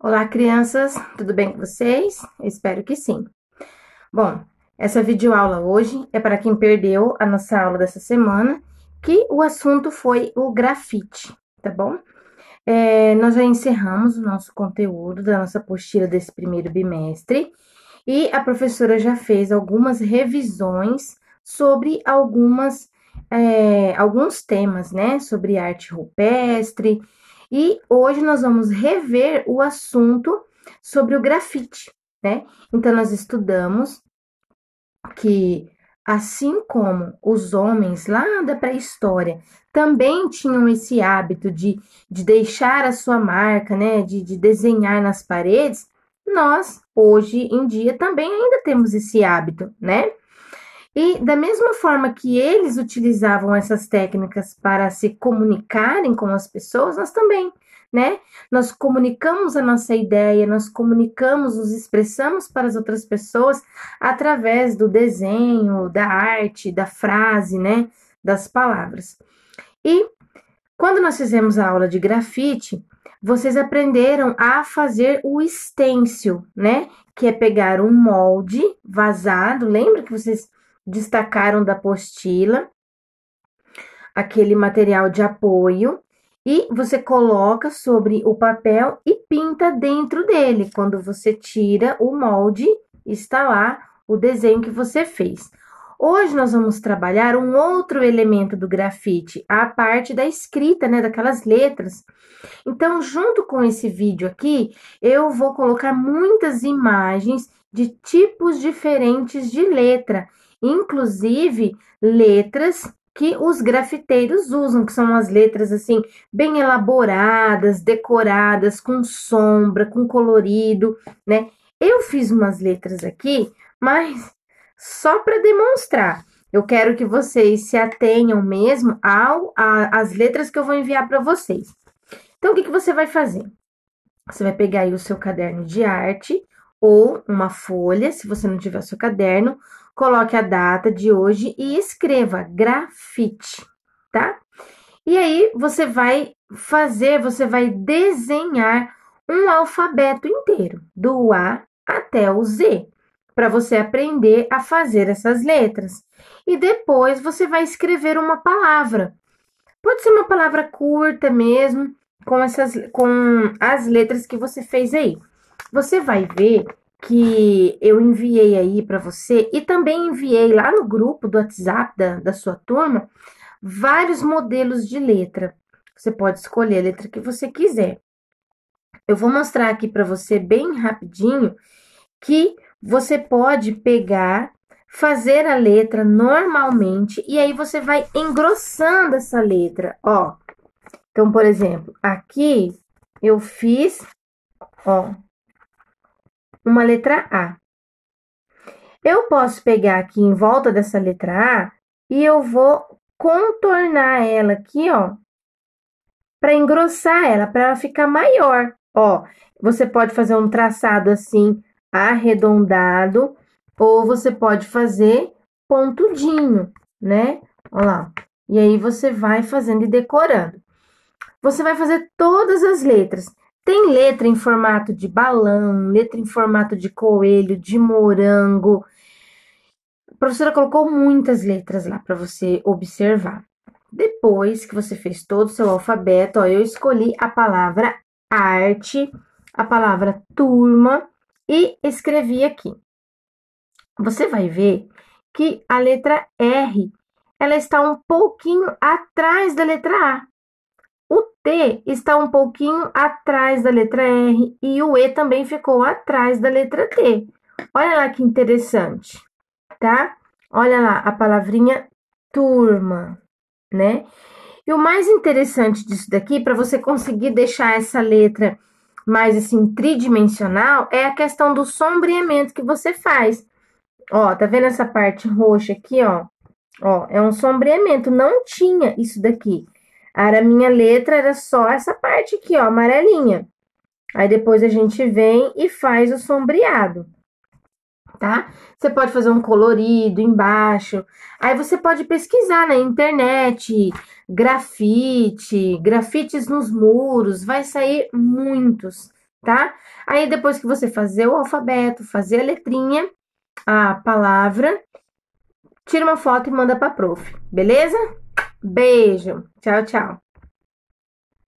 Olá, crianças, tudo bem com vocês? Eu espero que sim. Bom, essa videoaula hoje é para quem perdeu a nossa aula dessa semana, que o assunto foi o grafite, tá bom? É, nós já encerramos o nosso conteúdo da nossa apostila desse primeiro bimestre e a professora já fez algumas revisões sobre algumas, é, alguns temas, né? Sobre arte rupestre e hoje nós vamos rever o assunto sobre o grafite, né? Então, nós estudamos que, assim como os homens lá da pré-história também tinham esse hábito de, de deixar a sua marca, né? De, de desenhar nas paredes, nós, hoje em dia, também ainda temos esse hábito, né? E da mesma forma que eles utilizavam essas técnicas para se comunicarem com as pessoas, nós também, né? Nós comunicamos a nossa ideia, nós comunicamos, nos expressamos para as outras pessoas através do desenho, da arte, da frase, né? Das palavras. E quando nós fizemos a aula de grafite, vocês aprenderam a fazer o stencil, né? Que é pegar um molde vazado. Lembra que vocês destacaram da apostila, aquele material de apoio, e você coloca sobre o papel e pinta dentro dele. Quando você tira o molde, está lá o desenho que você fez. Hoje nós vamos trabalhar um outro elemento do grafite, a parte da escrita, né, daquelas letras. Então, junto com esse vídeo aqui, eu vou colocar muitas imagens de tipos diferentes de letra inclusive letras que os grafiteiros usam, que são as letras assim, bem elaboradas, decoradas, com sombra, com colorido, né? Eu fiz umas letras aqui, mas só para demonstrar. Eu quero que vocês se atenham mesmo ao, as letras que eu vou enviar para vocês. Então, o que, que você vai fazer? Você vai pegar aí o seu caderno de arte ou uma folha, se você não tiver o seu caderno, coloque a data de hoje e escreva grafite, tá? E aí você vai fazer, você vai desenhar um alfabeto inteiro, do A até o Z, para você aprender a fazer essas letras. E depois você vai escrever uma palavra. Pode ser uma palavra curta mesmo, com essas com as letras que você fez aí. Você vai ver que eu enviei aí para você e também enviei lá no grupo do WhatsApp da, da sua turma vários modelos de letra. Você pode escolher a letra que você quiser. Eu vou mostrar aqui para você bem rapidinho que você pode pegar, fazer a letra normalmente e aí você vai engrossando essa letra, ó. Então, por exemplo, aqui eu fiz, ó, uma letra A. Eu posso pegar aqui em volta dessa letra A e eu vou contornar ela aqui, ó, para engrossar ela, para ela ficar maior. Ó, você pode fazer um traçado assim, arredondado, ou você pode fazer pontudinho, né? Ó lá. E aí você vai fazendo e decorando. Você vai fazer todas as letras. Tem letra em formato de balão, letra em formato de coelho, de morango. A professora colocou muitas letras lá para você observar. Depois que você fez todo o seu alfabeto, ó, eu escolhi a palavra arte, a palavra turma e escrevi aqui. Você vai ver que a letra R ela está um pouquinho atrás da letra A. T está um pouquinho atrás da letra R e o E também ficou atrás da letra T. Olha lá que interessante, tá? Olha lá a palavrinha turma, né? E o mais interessante disso daqui, para você conseguir deixar essa letra mais assim tridimensional, é a questão do sombreamento que você faz. Ó, tá vendo essa parte roxa aqui, ó? Ó, é um sombreamento, não tinha isso daqui. A minha letra era só essa parte aqui, ó, amarelinha. Aí depois a gente vem e faz o sombreado, tá? Você pode fazer um colorido embaixo. Aí você pode pesquisar na internet, grafite, grafites nos muros, vai sair muitos, tá? Aí depois que você fazer o alfabeto, fazer a letrinha, a palavra, tira uma foto e manda para prof, beleza? Beijo. Tchau, tchau.